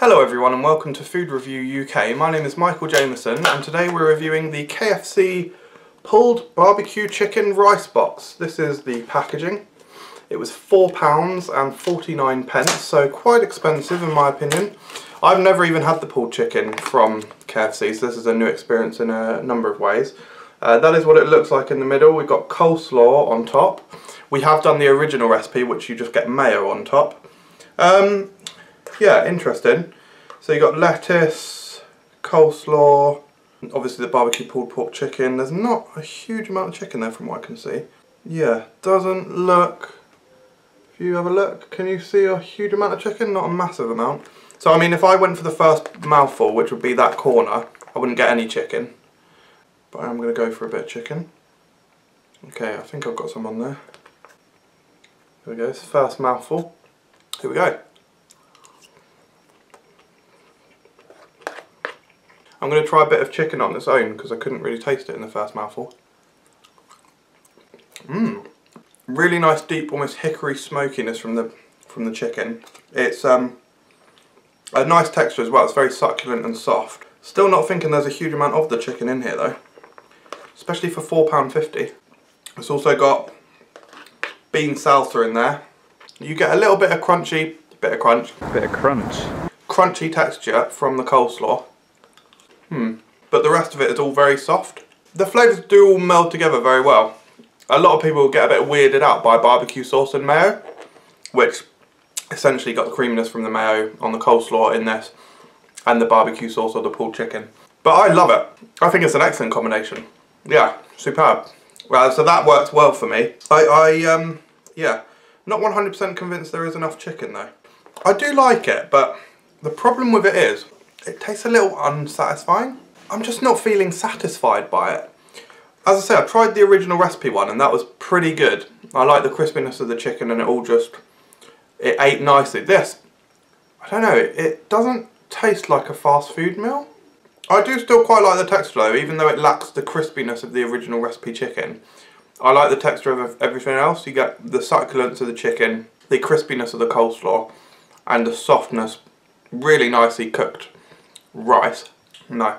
Hello everyone and welcome to Food Review UK. My name is Michael Jamieson and today we're reviewing the KFC pulled barbecue chicken rice box. This is the packaging. It was £4 and 49 pence, so quite expensive in my opinion. I've never even had the pulled chicken from KFC, so this is a new experience in a number of ways. Uh, that is what it looks like in the middle. We've got coleslaw on top. We have done the original recipe, which you just get mayo on top. Um, yeah, interesting. So you got lettuce, coleslaw, obviously the barbecue pulled pork chicken. There's not a huge amount of chicken there from what I can see. Yeah, doesn't look if you have a look, can you see a huge amount of chicken? Not a massive amount. So I mean, if I went for the first mouthful, which would be that corner, I wouldn't get any chicken. But I'm going to go for a bit of chicken. Okay, I think I've got some on there. Here we go, it's the first mouthful. Here we go. I'm going to try a bit of chicken on its own because I couldn't really taste it in the first mouthful. Mmm. Really nice deep almost hickory smokiness from the from the chicken. It's um a nice texture as well. It's very succulent and soft. Still not thinking there's a huge amount of the chicken in here though. Especially for £4.50 it's also got bean salsa in there. You get a little bit of crunchy bit of crunch. Bit of crunch. Crunchy texture from the coleslaw hmm but the rest of it is all very soft the flavours do all meld together very well a lot of people get a bit weirded out by barbecue sauce and mayo, which essentially got the creaminess from the mayo on the coleslaw in this and the barbecue sauce or the pulled chicken. But I love it. I think it's an excellent combination. Yeah, superb. Well, so that works well for me. I, I um, yeah, not 100% convinced there is enough chicken though. I do like it, but the problem with it is, it tastes a little unsatisfying. I'm just not feeling satisfied by it. As I say, I tried the original recipe one and that was pretty good. I like the crispiness of the chicken and it all just, it ate nicely. This, I don't know, it, doesn't taste like a fast food meal. I do still quite like the texture though, even though it lacks the crispiness of the original recipe chicken. I like the texture of everything else. You get the succulence of the chicken, the crispiness of the coleslaw, and the softness, really nicely cooked rice. No.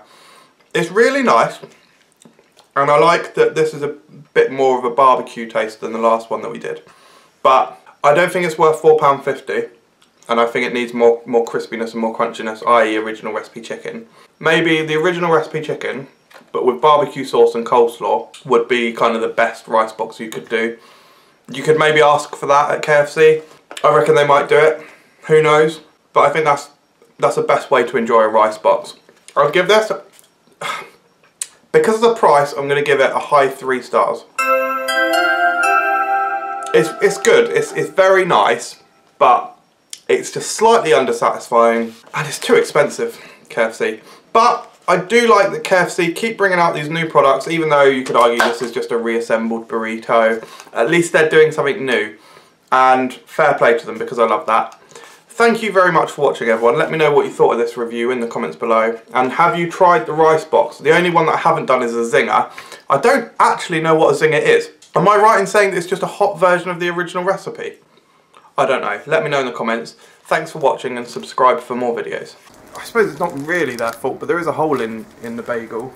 It's really nice. And I like that this is a bit more of a barbecue taste than the last one that we did. But I don't think it's worth £4.50 and I think it needs more, more crispiness and more crunchiness, i.e. original recipe chicken. Maybe the original recipe chicken, but with barbecue sauce and coleslaw, would be kind of the best rice box you could do. You could maybe ask for that at KFC. I reckon they might do it. Who knows? But I think that's that's the best way to enjoy a rice box. I'll give this because of the price, I'm going to give it a high three stars. It's, it's good, it's, it's very nice, but it's just slightly undersatisfying and it's too expensive, KFC. But I do like that KFC keep bringing out these new products, even though you could argue this is just a reassembled burrito. At least they're doing something new. And fair play to them because I love that. Thank you very much for watching everyone. Let me know what you thought of this review in the comments below. And have you tried the rice box? The only one that I haven't done is a zinger. I don't actually know what a zinger is. Am I right in saying that it's just a hot version of the original recipe? I don't know. Let me know in the comments. Thanks for watching and subscribe for more videos. I suppose it's not really their fault, but there is a hole in, in the bagel.